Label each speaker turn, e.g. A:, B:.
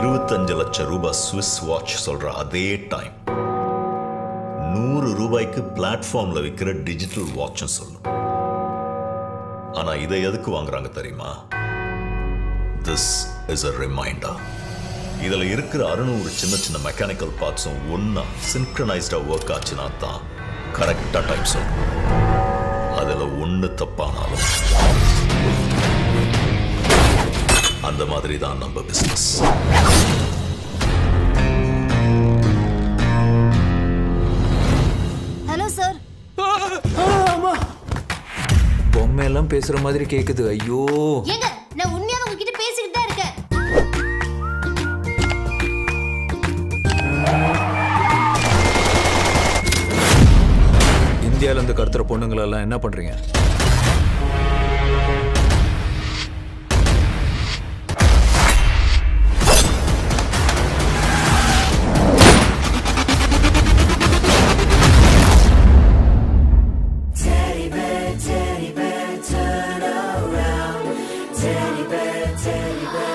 A: இருபத்தஞ்சு லட்சம் ரூபாய் ஸ்விஸ் வாட்ச் சொல்ற அதே டைம் நூறு ரூபாய்க்கு பிளாட்ஃபார்மில் விற்கிற டிஜிட்டல் வாட்சும் சொல்லும். ஆனா இதை எதுக்கு வாங்குறாங்க தெரியுமா? திஸ் இஸ் அ ரிமைண்டர் இதுல இருக்கிற அறுநூறு சின்ன சின்ன மெக்கானிக்கல் பார்ட்ஸும் ஒன்றா சின்க்ரனைஸ்டாக ஒர்க் ஆச்சுன்னா தான் கரெக்டா டைம் சொல்லும். அதுல ஒண்ணு தப்பானாலும். அந்த மாதிரி தான் நம்ம பிசினஸ்
B: ஹலோ சார்
C: பொம்மையெல்லாம் பேசுற மாதிரி கேக்குது. ஐயோ.
B: ஏங்க நான் உண்மையாவே உங்ககிட்ட பேசிக்கிட்டு தான் இருக்கேன்.
C: இந்தியால இருந்து கடத்துற பொண்ணுங்களெல்லாம் என்ன பண்றீங்க? baby, teddy.